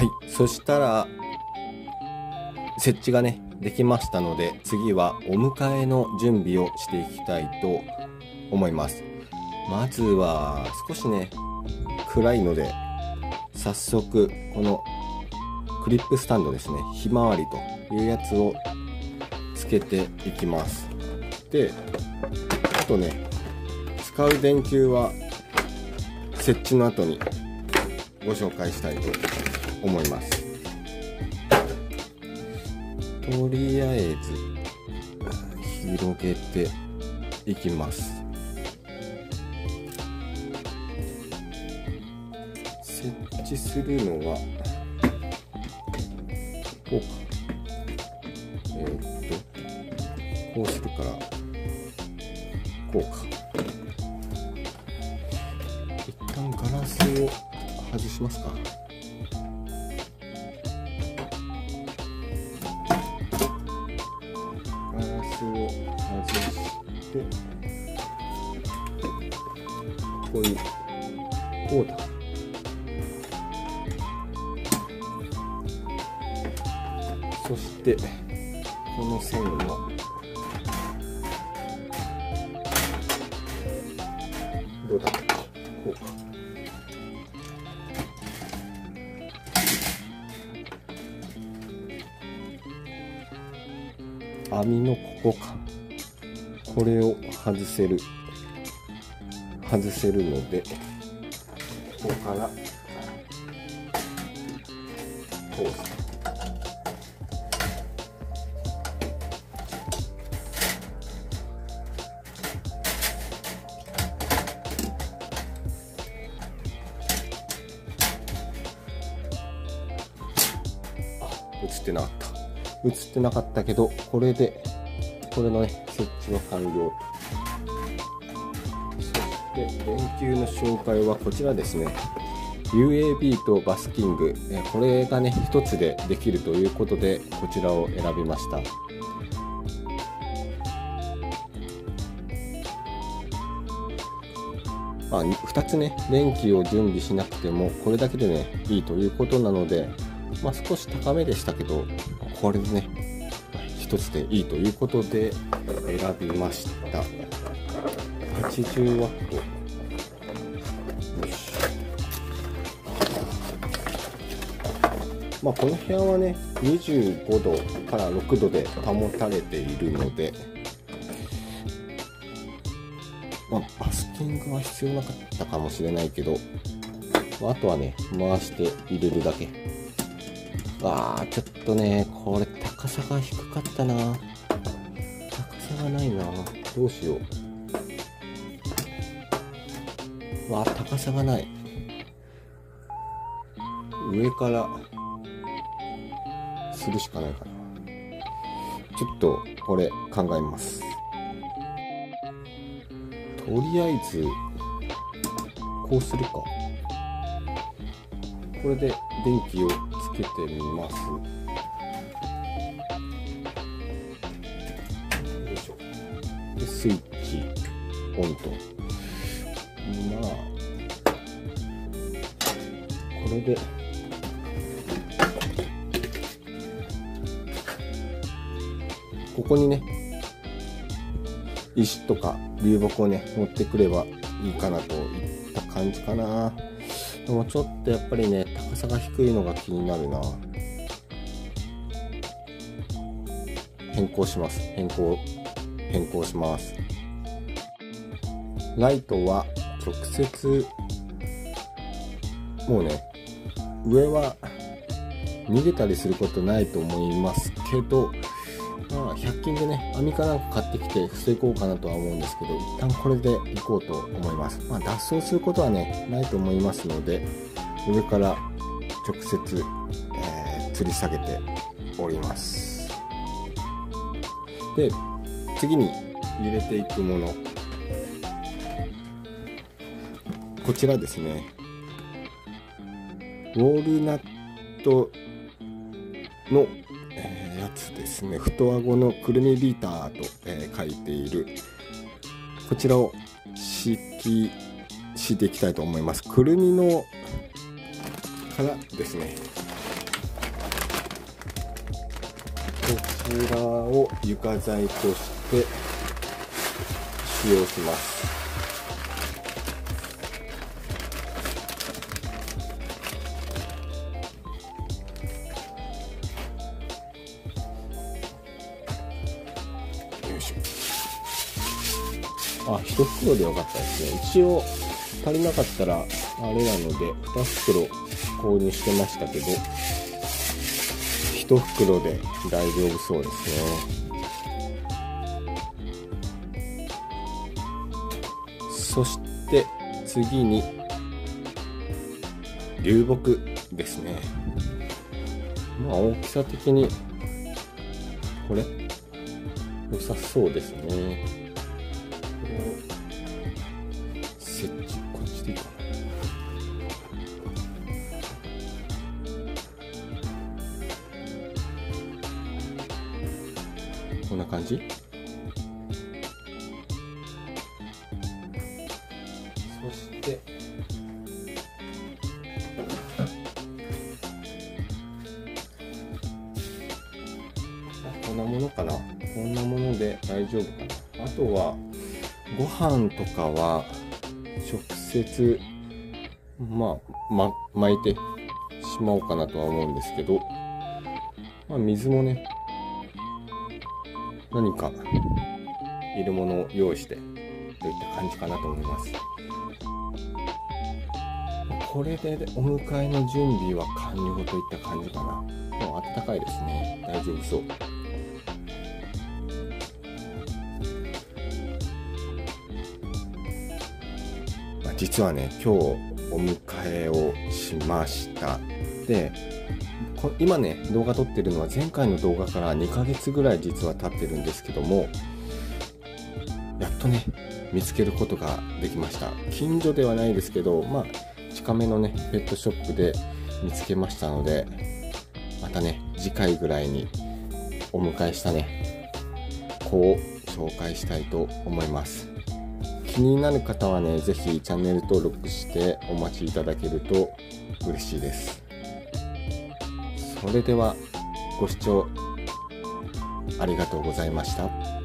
はい。そしたら設置がねできましたので次はお迎えの準備をしていきたいと思います。まずは少しね暗いので早速このクリップスタンドですねひまわりというやつをつけていきます。であとね使う電球は設置の後にご紹介したいと思います。とりあえず広げていきます。設置するのはこうか。えー、っとこうするからこうか。しますか？ガラスを外してここにこうだ。そしてこの線は網のここか。これを外せる。外せるので。ここから。通す映ってなかった。映ってなかったけどこれでこれのね設置は完了。そして電球の紹介はこちらですね。UAB とバスキングこれがね一つでできるということでこちらを選びました。まあ、2つね電気を準備しなくてもこれだけでねいいということなのでまあ、少し高めでしたけど、これでね、一つでいいということで選びました。80ワット。まあ、この部屋はね、25度から6度で保たれているので、まあ、バスキングは必要なかったかもしれないけど、あとはね、回して入れるだけ。わあちょっとねこれ高さが低かったな。高さがないな。どうしよう。わあ高さがない。上からするしかないかな。ちょっとこれ考えます。とりあえずこうするか。これで電気をつけてみます。よいしょ。でスイッチオンと。まあこれで。ここにね石とか流木をね持ってくればいいかなといった感じかな。でもちょっとやっぱりね高さが低いのが気になるな。変更します。変更変更します。ライトは直接もうね上は逃げたりすることないと思いますけどまあ、100均でね、網かなんか買ってきて防ごうかなとは思うんですけど、一旦これでいこうと思います。まあ、脱走することはね、ないと思いますので、上から直接、えー、吊り下げております。で、次に入れていくもの。こちらですね。ウォールナットのえー、やつですね太あごのくるみビーターと、えー、書いているこちらを敷敷いていきたいと思いますくるみのからですね。こちらを床材として使用します。よいしょ。あ一袋でよかったですね。一応足りなかったらあれなので2袋購入してましたけど1袋で大丈夫そうですね。そして次に流木ですね。まあ大きさ的にこれ？良さそうですね。こんな感じ？そして。あこんなものかな？こんなもので大丈夫かな？あとはご飯とかは直接まあ、ま、巻いてしまおうかなとは思うんですけど。まあ水もね何かいるものを用意してといった感じかなと思います。これでお迎えの準備は完了といった感じかな。もう暖かいですね。大丈夫そう。実はね今日お迎えをしました。で今ね動画撮ってるのは前回の動画から2ヶ月ぐらい実は経ってるんですけどもやっとね見つけることができました。近所ではないですけどまあ近めのねペットショップで見つけましたのでまたね次回ぐらいにお迎えしたね子を紹介したいと思います。気になる方はね是非チャンネル登録してお待ちいただけると嬉しいです。それではご視聴ありがとうございました。